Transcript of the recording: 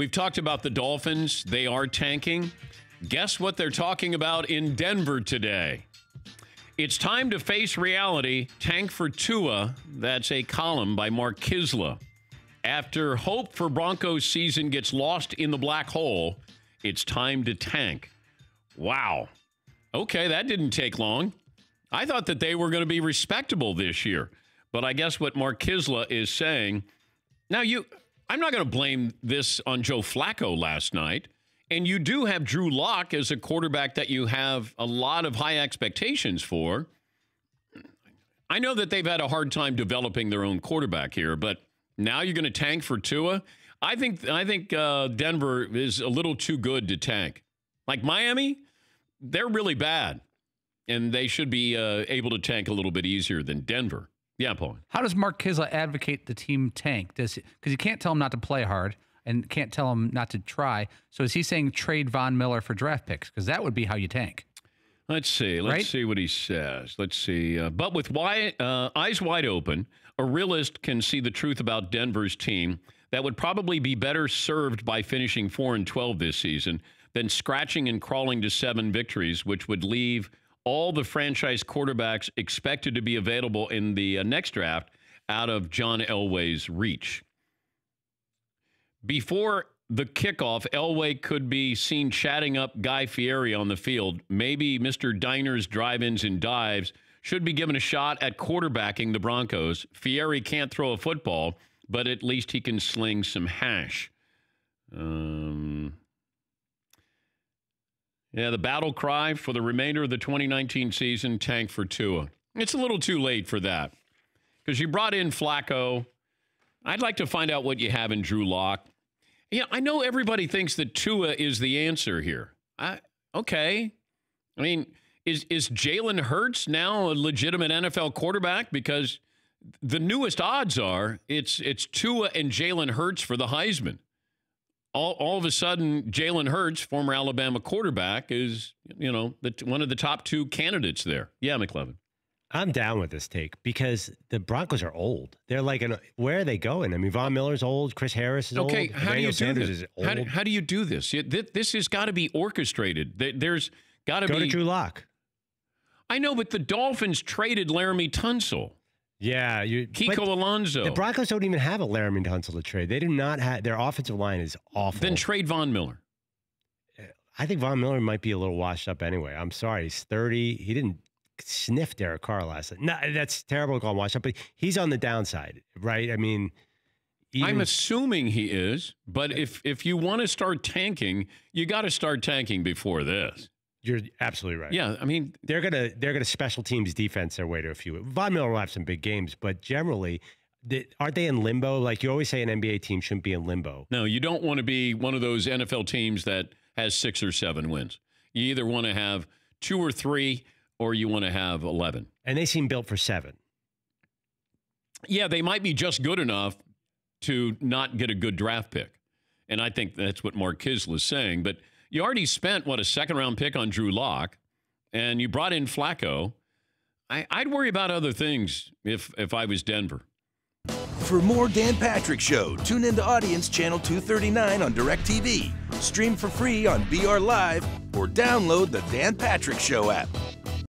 We've talked about the Dolphins. They are tanking. Guess what they're talking about in Denver today? It's time to face reality. Tank for Tua. That's a column by Mark Kiszla. After hope for Broncos season gets lost in the black hole, it's time to tank. Wow. Okay, that didn't take long. I thought that they were going to be respectable this year. But I guess what Mark Kiszla is saying now, you, I'm not going to blame this on Joe Flacco last night. And you do have Drew Lock as a quarterback that you have a lot of high expectations for. I know that they've had a hard time developing their own quarterback here, but now you're going to tank for Tua. I think I think uh, Denver is a little too good to tank. Like Miami, they're really bad, and they should be uh, able to tank a little bit easier than Denver. Yeah, Paul. How does Mark Kiszla advocate the team tank? Does because you can't tell him not to play hard and can't tell him not to try. So is he saying trade Von Miller for draft picks? Because that would be how you tank. Let's see. Let's Right? see what he says. Let's see. Uh, but with wide, uh, eyes wide open, a realist can see the truth about Denver's team that would probably be better served by finishing 4 and 12 this season than scratching and crawling to seven victories, which would leave all the franchise quarterbacks expected to be available in the uh, next draft out of John Elway's reach. Before the kickoff, Elway could be seen chatting up Guy Fieri on the field. Maybe Mr. Diners, drive ins, and dives should be given a shot at quarterbacking the Broncos. Fieri can't throw a football, but at least he can sling some hash. Um, yeah, the battle cry for the remainder of the 2019 season tank for Tua. It's a little too late for that because you brought in Flacco. I'd like to find out what you have in Drew Lock. Yeah, I know everybody thinks that Tua is the answer here. I, okay. I mean, is is Jalen Hurts now a legitimate NFL quarterback? Because the newest odds are it's it's Tua and Jalen Hurts for the Heisman. All, all of a sudden, Jalen Hurts, former Alabama quarterback, is you know the, one of the top two candidates there. Yeah, McLovin. I'm down with this take because the Broncos are old. They're like, an, where are they going? I mean, Von Miller's old. Chris Harris is Okay, old. how do you do this? is old. How do, how do you do this? This has got to be orchestrated. There- There's got to Go be. to Drew Lock. I know, but the Dolphins traded Laremy Tunsil, Yeah, you. Kiko Alonso. The Broncos don't even have a Laremy Tunsil to trade. They do not have. Their offensive line is awful. then trade Von Miller. I think Von Miller might be a little washed up anyway. I'm sorry. He's 30. He didn't sniff Derek Carr last night. No, that's terrible to call him washed up, but he's on the downside, right? I mean, even, I'm assuming he is, but if if you want to start tanking, you got to start tanking before this. You're absolutely right. Yeah, I mean, they're gonna they're gonna special teams defense their way to a few. Von Miller will have some big games, but generally, they, aren't they in limbo? Like you always say, an NBA team shouldn't be in limbo. no, you don't want to be one of those NFL teams that has six or seven wins. You either want to have two or three, or you want to have eleven. And they seem built for seven. yeah, they might be just good enough to not get a good draft pick. And I think that's what Mark Kiszla is saying. But you already spent, what, a second round pick on Drew Lock, and you brought in Flacco. I, I'd worry about other things if, if I was Denver. For more Dan Patrick Show, tune into Audience Channel 239 on DirecTV, stream for free on BR Live, or download the Dan Patrick Show app.